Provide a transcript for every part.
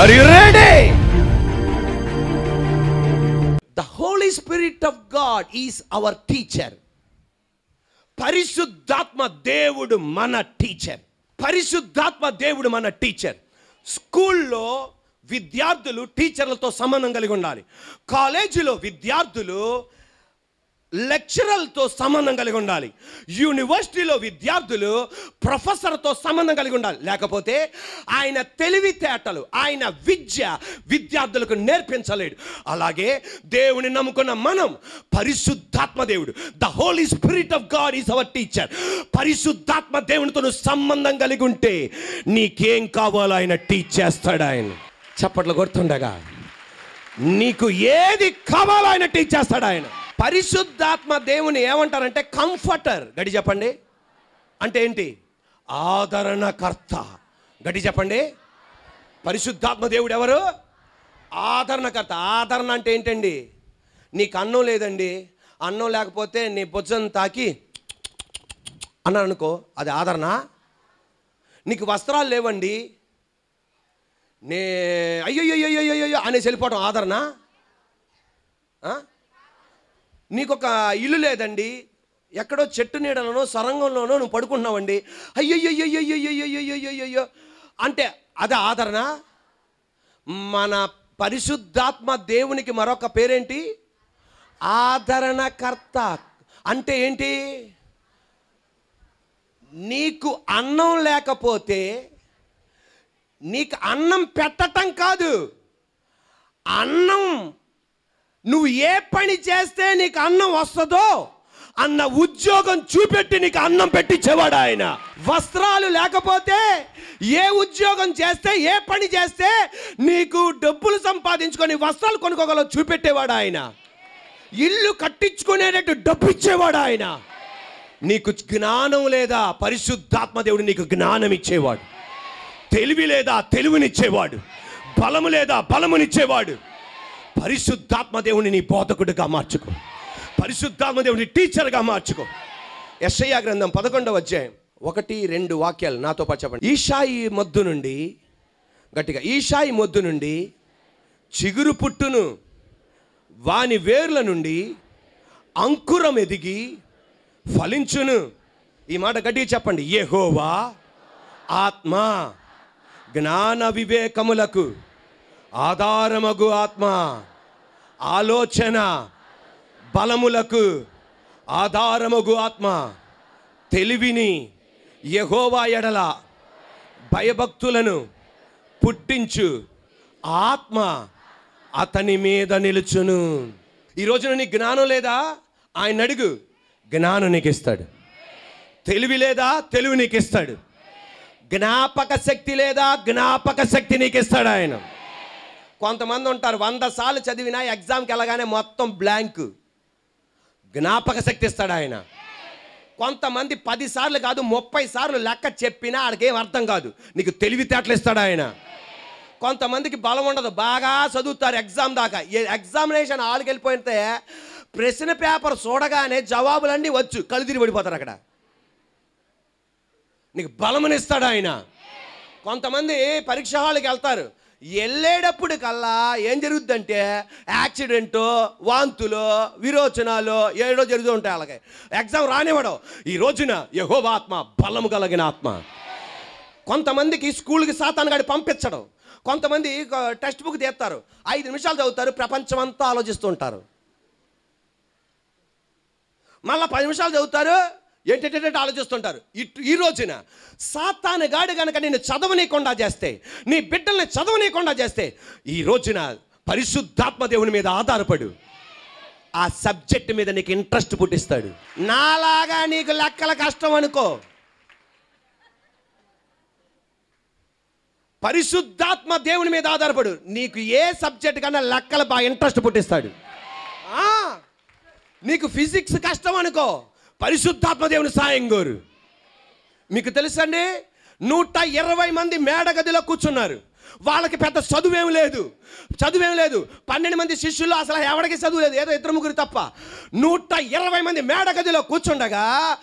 Are you ready the holy spirit of God is our teacher పరిశుద్ధాత్మ దేవుడు మన teacher పరిశుద్ధాత్మ దేవుడు మన టీచర్ స్కూల్లో విద్యార్థులు టీచర్లతో సంబంధం కలిగి ఉండాలి కాలేజీలో విద్యార్థులు లెక్చరర్తో సంబంధం కలిగి ఉండాలి. యూనివర్సిటీలో విద్యార్థులు ప్రొఫెసర్తో సంబంధం కలిగి ఉండాలి. లేకపోతే ఆయన తెలివితేటలు ఆయన విద్య విద్యార్థులకు నేర్పించలేడు. అలాగే దేవుని నమ్ముకున్న మనం పరిశుద్ధాత్మ దేవుడు. The holy spirit of God is our teacher పరిశుద్ధాత్మ దేవునితో నువ్వు సంబంధం కలిగి ఉంటే నీకేం కావాలో ఆయన టీచ్ చేస్తాడు ఆయన. చప్పట్లు కొడుతుండగా. నీకు ఏది కావాలో ఆయన టీచ్ చేస్తాడు ఆయన. పరిశుద్ధాత్మ దేవుని ఏమంటారంటే కంఫర్టర్. గడి చెప్పండి. అంటే ఏంటి? ఆదరణకర్త. గడి చెప్పండి. పరిశుద్ధాత్మ దేవుడు ఎవరు? ఆదరణకర్త. ఆదరణ అంటే ఏంటండి? నీకు అన్నం లేదండి. అన్నం లేకపోతే నీ భుజం తాకి అన్నాను అనుకో అది ఆదరణ. నీకు వస్త్రాలు లేవండి. నే అయ్యో అయ్యో అయ్యో అయ్యో అనేసి వెళ్ళిపోవడం ఆదరణ. నీకు ఒక ఇల్లు లేదండి. ఎక్కడో చెట్టు నీడలోనో సొరంగంలోనో నువ్వు పడుకుంటున్నావండి. అయ్యయ్యయ్యయ్యయ్యయ్యయ్యయ్యయ్యో అంటే అది ఆదరణ మన పరిశుద్ధాత్మ దేవునికి మరొక పేరేంటి ఆదరణకర్త అంటే ఏంటి నీకు అన్నం లేకపోతే నీకు అన్నం పెట్టటం కాదు అన్నం నువ్వు ఏ పని చేస్తే నీకు అన్నం వస్తుందో అన్న ఉద్యోగం చూపెట్టి నీకు అన్నం పెట్టించేవాడు ఆయన. వస్త్రాలు లేకపోతే ఏ ఉద్యోగం చేస్తే ఏ పని చేస్తే నీకు డబ్బులు సంపాదించుకొని వస్త్రాలు కొనుక్కోగలవు చూపెట్టేవాడు ఆయన. ఇల్లు కట్టించుకునేటట్టు డబ్బు ఇచ్చేవాడు ఆయన. నీకు జ్ఞానం లేదా? పరిశుద్ధాత్మ దేవుడు నీకు జ్ఞానం ఇచ్చేవాడు. తెలివి లేదా? తెలివినిచ్చేవాడు. బలము లేదా? బలమునిచ్చేవాడు. పరిశుద్ధాత్మ దేవుని నీ బోధకుడిగా మార్చుకో. పరిశుద్ధాత్మ దేవుని టీచర్గా మార్చుకో. యశయ్య గ్రంథం పదకొండవ అధ్యాయం ఒకటి రెండు వాక్యాలు నాతో పాటు చెప్పండి. ఈషాయి మొద్దు నుండి గట్టిగా ఈషాయి మొద్దు నుండి చిగురు పుట్టును వాని వేర్ల నుండి అంకురం ఎదిగి ఫలించును. ఈ మాట గట్టిగా చెప్పండి. యెహోవా ఆత్మ జ్ఞాన వివేకములకు ఆధారమగు ఆత్మ ఆలోచన బలములకు ఆధారమగు ఆత్మ. తెలివిని యహోవా ఎడల భయభక్తులను పుట్టించు ఆత్మ అతని మీద నిలుచును. ఈ నీ జ్ఞానం లేదా? ఆయన అడుగు. జ్ఞానం నీకు ఇస్తాడు తెలివి లేదా? తెలివి నీకు ఇస్తాడు జ్ఞాపక శక్తి లేదా? జ్ఞాపక శక్తి నీకు ఇస్తాడు ఆయన. కొంతమంది ఉంటారు వంద సార్లు చదివినా ఎగ్జామ్కి వెళ్ళగానే మొత్తం బ్లాంక్. జ్ఞాపక శక్తి ఇస్తాడు ఆయన. కొంతమంది పది సార్లు కాదు ముప్పై సార్లు లెక్క చెప్పినా ఆడికేం అర్థం కాదు. నీకు తెలివితేటలు ఇస్తాడు ఆయన. కొంతమందికి బలం ఉండదు బాగా చదువుతారు ఎగ్జామ్ దాకా. ఏ ఎగ్జామినేషన్ హాల్కి వెళ్ళిపోతే ప్రశ్న పేపర్ చూడగానే జవాబులన్నీ వచ్చు కళ్ళు తిరిగి పడిపోతారు అక్కడ. నీకు బలమునిస్తాడు ఆయన. కొంతమంది పరీక్ష హాల్కి వెళ్తారు వెళ్ళేటప్పుడు కల్లా ఏం జరుగుద్దంటే యాక్సిడెంట్ వాంతులు విరోచనాలు ఏడో జరుగుతూ ఉంటాయి అలాగే. ఎగ్జామ్ రానివ్వడం. ఈ రోజున యహోవాత్మ బలము కలిగిన ఆత్మ. కొంతమందికి స్కూల్కి సాతానుగాడి పంపించడం. కొంతమంది టెక్స్ట్ బుక్ తీస్తారు. ఐదు నిమిషాలు చదువుతారు ప్రపంచం అంతా ఆలోచిస్తూ ఉంటారు. పది నిమిషాలు చదువుతారు ఏంటంటే ఆలోచిస్తుంటారు. ఇటు ఈ రోజున సాతాను గాడి కనుక నేను చదవనీయకుండా చేస్తే నీ బిడ్డల్ని చదవనీయకుండా చేస్తే ఈ రోజున పరిశుద్ధాత్మ దేవుని మీద ఆధారపడు. ఆ సబ్జెక్ట్ మీద నీకు ఇంట్రెస్ట్ పుట్టిస్తాడు. నాలాగా నీకు లెక్కల కష్టం అనుకో. పరిశుద్ధాత్మ దేవుని మీద ఆధారపడు. నీకు ఏ సబ్జెక్ట్ కన్నా లెక్కల బాగా ఇంట్రెస్ట్ పుట్టిస్తాడు. నీకు ఫిజిక్స్ కష్టం అనుకో. పరిశుద్ధాత్మ దేవుని సాయం కోరు. మీకు తెలుసండి? నూట ఇరవై మంది మేడ గదిలో కూర్చున్నారు. వాళ్ళకి పెద్ద చదువేం లేదు. చదువేం లేదు. పన్నెండు మంది శిష్యులు అసలు ఎవరికి చదువు లేదు? ఏదో ఇద్దరు ముగ్గురు తప్ప. నూట ఇరవై మంది మేడగదిలో కూర్చుండగా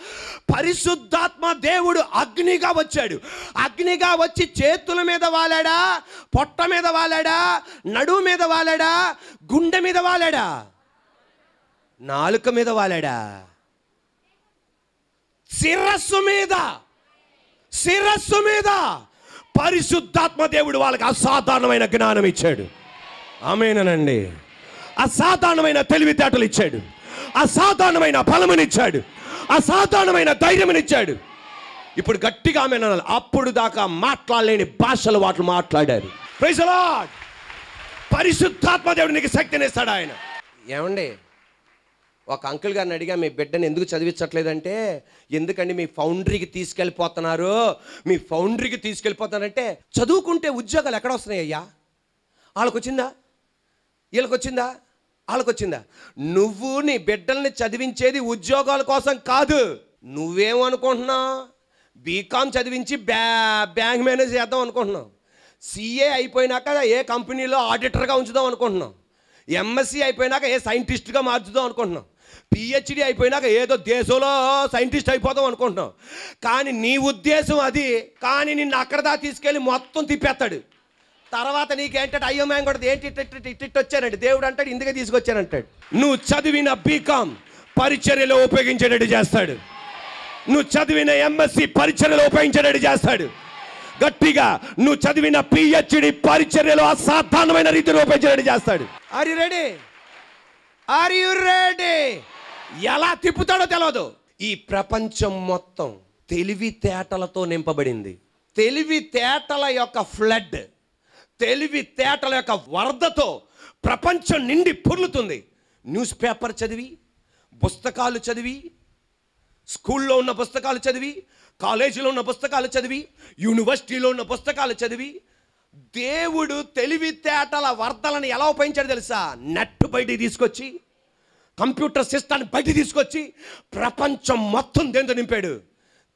పరిశుద్ధాత్మ దేవుడు అగ్నిగా వచ్చాడు. అగ్నిగా వచ్చి చేతుల మీద వాలాడా? పొట్ట మీద వాలాడా? నడుము మీద వాలాడా? గుండె మీద వాలాడా? నాలుక మీద వాలాడా? శిరస్సు మీద శిరస్సు మీద పరిశుద్ధాత్మ దేవుడు వాళ్ళకి అసాధారణమైన జ్ఞానం ఇచ్చాడు. ఆమెనండి అసాధారణమైన తెలివితేటలు ఇచ్చాడు. అసాధారణమైన బలమునిచ్చాడు. అసాధారణమైన ధైర్యమునిచ్చాడు. ఇప్పుడు గట్టిగా ఆమె అప్పుడు దాకా మాట్లాడలేని భాషలు వాటిని మాట్లాడారు. Praise పరిశుద్ధాత్మ దేవుడు నీకు శక్తినిస్తాడు ఆయన. ఏమండి? ఒక అంకుల్ గారిని అడిగా మీ బిడ్డని ఎందుకు చదివించట్లేదంటే ఎందుకండి మీ ఫౌండరీకి తీసుకెళ్ళిపోతున్నారు? మీ ఫౌండరీకి తీసుకెళ్ళిపోతున్నారంటే చదువుకుంటే ఉద్యోగాలు ఎక్కడ వస్తున్నాయి అయ్యా వాళ్ళకి వచ్చిందా వీళ్ళకి వచ్చిందా వాళ్ళకి వచ్చిందా నువ్వు నీ బిడ్డల్ని చదివించేది ఉద్యోగాల కోసం కాదు. నువ్వేమనుకుంటున్నావు బీకామ్ చదివించి బ్యా బ్యాంక్ మేనేజ్ చేద్దాం అనుకుంటున్నావు. సిఏ అయిపోయినాక ఏ కంపెనీలో ఆడిటర్గా ఉంచుదాం అనుకుంటున్నాం ఎంఎస్సీ అయిపోయినాక ఏ సైంటిస్ట్గా మార్చుదాం అనుకుంటున్నాం పిహెచ్డి అయిపోయినాక ఏదో దేశంలో సైంటిస్ట్ అయిపోదాం అనుకుంటున్నాం. కానీ నీ ఉద్దేశం అది. కానీ నిన్ను అక్కడ దా తీసుకెళ్ళి మొత్తం తిప్పేస్తాడు. తర్వాత నీకేంటంటే అయ్యో మేము కూడా ఏంటి ఇట్ వచ్చానండి దేవుడు అంటాడు ఇందుకే తీసుకొచ్చానంటాడు. నువ్వు చదివిన బీకామ్ పరిచర్యలో ఉపయోగించేటట్టు చేస్తాడు. నువ్వు చదివిన ఎంఎస్సి పరిచర్యలో ఉపయోగించేటట్టు చేస్తాడు. గట్టిగా నువ్వు చదివిన పిహెచ్డి పరిచర్యలో అసాధారణమైన రీతిలో ఉపయోగించేటట్టు చేస్తాడు. Are you ready are you ready ఎలా తిప్పుతాడో తెలియదు ఈ ప్రపంచం మొత్తం తెలివితేటలతో నింపబడింది. తెలివితేటల యొక్క ఫ్లడ్ తెలివితేటల యొక్క వరదతో ప్రపంచం నిండి పొర్లుతుంది. న్యూస్ పేపర్ చదివి పుస్తకాలు చదివి స్కూల్లో ఉన్న పుస్తకాలు చదివి కాలేజీలో ఉన్న పుస్తకాలు చదివి యూనివర్సిటీలో ఉన్న పుస్తకాలు చదివి దేవుడు తెలివితేటల వర్ధలను ఎలా ఉపయోగించాడు తెలుసా? నెట్ బయటికి తీసుకొచ్చి కంప్యూటర్ సిస్టాన్ని బయటికి తీసుకొచ్చి ప్రపంచం మొత్తం దేంతో నింపాడు?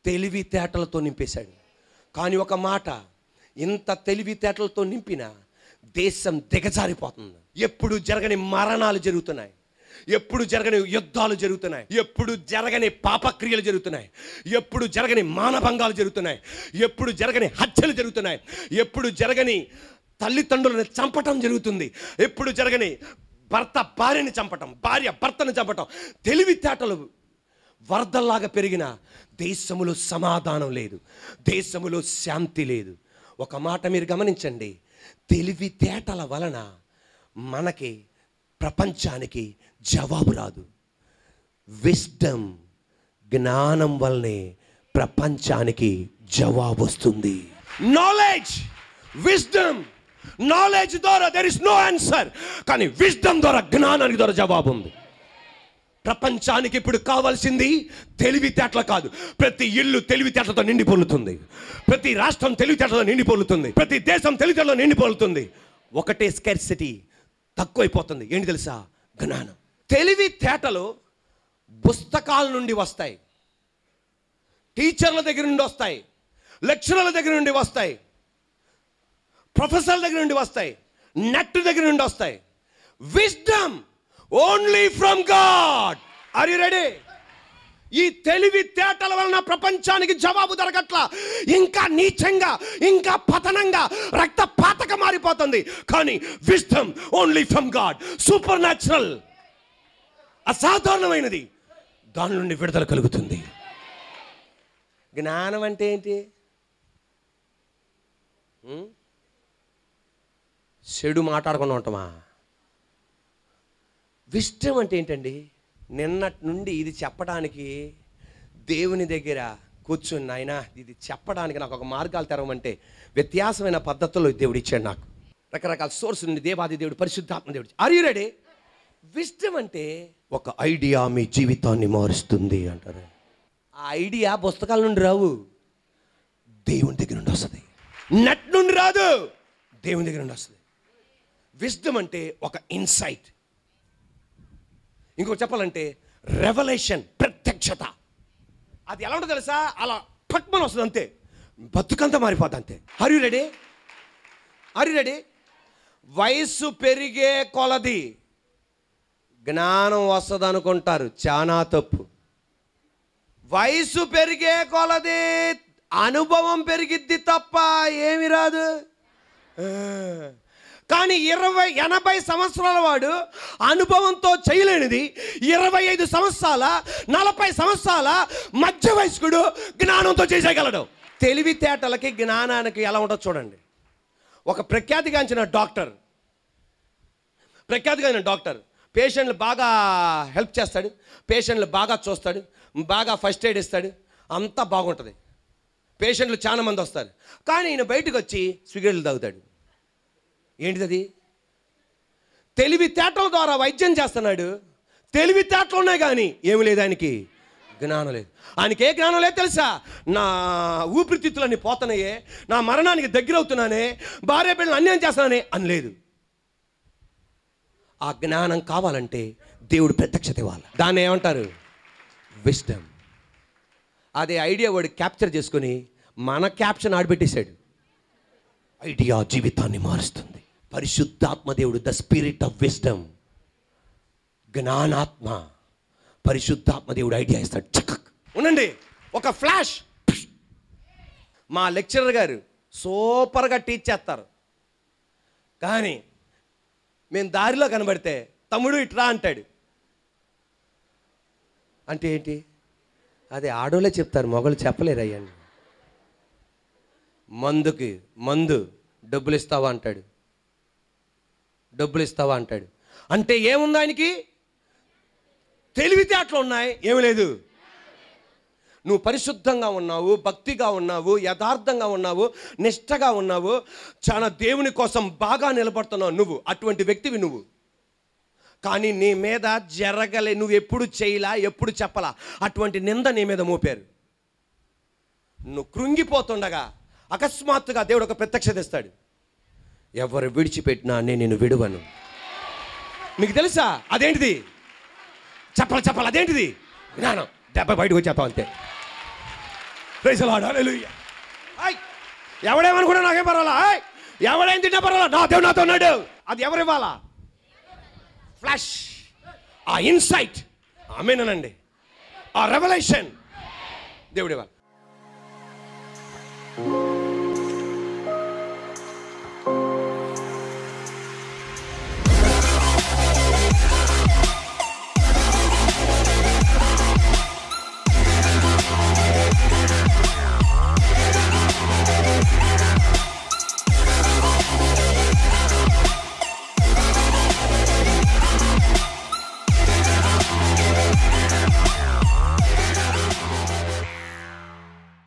తెలివితేటలతో నింపేశాడు. కానీ ఒక మాట ఇంత తెలివితేటలతో నింపిన దేశం దిగజారిపోతుంది. ఎప్పుడు జరగని మరణాలు జరుగుతున్నాయి. ఎప్పుడు జరగని యుద్ధాలు జరుగుతున్నాయి. ఎప్పుడు జరగని పాపక్రియలు జరుగుతున్నాయి. ఎప్పుడు జరగని మానభంగాలు జరుగుతున్నాయి. ఎప్పుడు జరగని హత్యలు జరుగుతున్నాయి. ఎప్పుడు జరగని తల్లిదండ్రులను చంపటం జరుగుతుంది. ఎప్పుడు జరగని భర్త భార్యని చంపటం భార్య భర్తను చంపటం. తెలివితేటలు వరదల్లాగా పెరిగిన దేశములో సమాధానం లేదు. దేశములో శాంతి లేదు. ఒక మాట మీరు గమనించండి. తెలివితేటల వలన మనకి ప్రపంచానికి జవాబు రాదు. విస్డమ్ జ్ఞానం వల్లనే ప్రపంచానికి జవాబు వస్తుంది. నాలెడ్జ్ విజ్డమ్ నాలెడ్జ్ ద్వారా దెర్ ఇస్ నో ఆన్సర్ కానీ విజ్డమ్ ద్వారా జ్ఞానానికి ద్వారా జవాబు ఉంది. ప్రపంచానికి ఇప్పుడు కావాల్సింది తెలివితేటలు కాదు. ప్రతి ఇల్లు తెలివితేటలతో నిండి పొల్లుతుంది. ప్రతి రాష్ట్రం తెలివితేటలతో నిండిపోలుతుంది ప్రతి దేశం తెలివితేటలో నిండి పొల్లుతుంది. ఒకటే స్కెర్సిటీ తక్కువైపోతుంది. ఏంటి తెలుసా? జ్ఞానం. తెలివితేటలు పుస్తకాల నుండి వస్తాయి. టీచర్ల దగ్గర నుండి వస్తాయి. లెక్చరర్ల దగ్గర నుండి వస్తాయి. ప్రొఫెసర్ల దగ్గర నుండి వస్తాయి. నెట్ దగ్గర నుండి వస్తాయి. Wisdom only from God. Are you ready ఈ తెలివితేటల వలన ప్రపంచానికి జవాబు దొరకట్ల. ఇంకా నీచంగా ఇంకా పతనంగా రక్తపాతక మారిపోతుంది. కానీ wisdom only from God. Supernatural అసాధారణమైనది. దాని నుండి విడుదల కలుగుతుంది. జ్ఞానం అంటే ఏంటి? చెడు మాట్లాడకుండా ఉంటామా? విష్టం అంటే ఏంటండి? నిన్నటి నుండి ఇది చెప్పడానికి దేవుని దగ్గర కూర్చుని నాయన ఇది చెప్పడానికి నాకు ఒక మార్గాలు తెరవమంటే వ్యత్యాసమైన పద్ధతుల్లో దేవుడు ఇచ్చాడు నాకు. రకరకాల సోర్స్ నుండి దేవాది దేవుడు పరిశుద్ధాత్మ దేవుడు ఆర్ రెడీ విష్టం అంటే ఒక ఐడియా మీ జీవితాన్ని మారుస్తుంది అంటారు. ఆ ఐడియా పుస్తకాల నుండి రావు. దేవుని దగ్గర నుండి వస్తుంది. నెట్ నుండి రాదు. దేవుని దగ్గర నుండి వస్తుంది. విజ్డమ్ అంటే ఒక ఇన్సైట్. ఇంకొకటి చెప్పాలంటే రెవల్యూషన్ ప్రత్యక్షత. అది ఎలా ఉంటుందో తెలుసా? అలా పట్మని వస్తుంది అంతే. బతుకంతా మారిపోతుంది అంతే. Are you ready are ready వయస్సు పెరిగే కొలది. జ్ఞానం వస్తుంది అనుకుంటారు చాలా తప్పు. వయసు పెరిగే కొలది అనుభవం పెరిగిద్ది తప్ప ఏమి రాదు. కానీ ఇరవై ఎనభై సంవత్సరాల వాడు అనుభవంతో చేయలేనిది ఇరవై ఐదు సంవత్సరాల నలభై సంవత్సరాల మధ్య వయస్కుడు జ్ఞానంతో చేసేయగలడు. తెలివితేటలకి జ్ఞానానికి ఎలా ఉంటుందో చూడండి. ఒక ప్రఖ్యాతిగాంచిన డాక్టర్. ప్రఖ్యాతిగాంచిన డాక్టర్. పేషెంట్లు బాగా హెల్ప్ చేస్తాడు పేషెంట్లు బాగా చూస్తాడు బాగా ఫస్ట్ ఎయిడ్ ఇస్తాడు అంతా బాగుంటుంది. పేషెంట్లు చాలా మంది వస్తారు. కానీ ఈయన బయటకు వచ్చి సిగరెట్లు తాగుతాడు. ఏంటిది అది తెలివితేటల ద్వారా వైద్యం చేస్తున్నాడు. తెలివితేటలు ఉన్నాయి కానీ ఏమి లేదు ఆయనకి. జ్ఞానం లేదు. ఆయనకి ఏ జ్ఞానం లేదు తెలుసా? నా ఊపిరితిత్తులన్నీ పోతున్నాయే నా మరణానికి దగ్గర అవుతున్నానే భార్య బిడ్డలు అన్యాయం చేస్తున్నానే అని లేదు. ఆ జ్ఞానం కావాలంటే దేవుడు ప్రత్యక్షత ఇవ్వాలి. దాన్ని ఏమంటారు? విస్డమ్ అదే ఐడియా వాడు క్యాప్చర్ చేసుకొని మన క్యాప్షన్ ఆడిపెట్టేశాడు. ఐడియా జీవితాన్ని మారుస్తుంది. పరిశుద్ధాత్మ దేవుడు ద స్పిరిట్ ఆఫ్ విస్డమ్. జ్ఞానాత్మ. పరిశుద్ధాత్మ దేవుడు ఐడియా ఇస్తాడు. చక్కక్ ఉండండి. ఒక ఫ్లాష్. మా లెక్చరర్ గారు సూపర్గా టీచ్ చేస్తారు. కానీ మేము దారిలో కనబడితే తమ్ముడు ఇట్రా అంటాడు. అంటే ఏంటి? అది ఆడోళ్ళే చెప్తారు మొగలు చెప్పలేరు అయ్యండి మందుకి మందు డబ్బులు ఇస్తావా అంటాడు. డబ్బులు ఇస్తావా అంటాడు. అంటే ఏముంది ఆయనకి? తెలివితేటలు ఉన్నాయి ఏమి లేదు. నువ్వు పరిశుద్ధంగా ఉన్నావు భక్తిగా ఉన్నావు యథార్థంగా ఉన్నావు నిష్టగా ఉన్నావు చాలా దేవుని కోసం బాగా నిలబడుతున్నావు నువ్వు అటువంటి వ్యక్తివి నువ్వు. కానీ నీ మీద జరగలే నువ్వు ఎప్పుడు చేయలా ఎప్పుడు చెప్పలా అటువంటి నింద నీ మీద మోపారు. నువ్వు కృంగిపోతుండగా అకస్మాత్తుగా దేవుడు ఒక ప్రత్యక్షత ఇస్తాడు. ఎవరు విడిచిపెట్టినా నేను నిన్ను విడువను. మీకు తెలుసా? అదేంటిది? చెప్పాలి చెప్పాలి అదేంటిది? జ్ఞానం దెబ్బ బయటకు వచ్చేస్తాం అంతే. ఎవడేమనుకున్నా నాకేం పర్వాలా? ఎవడేం తిన్నా పర్వాలా? నా దేవుడు నాతో ఉన్నాడు. అది ఎవరు ఇవ్వాలా? ఫ్లాష్ ఆ ఇన్సైట్ ఆమెనండి. ఆ రెవల్యూషన్ దేవుడు ఇవ్వాలి.